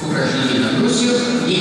В на брусьях и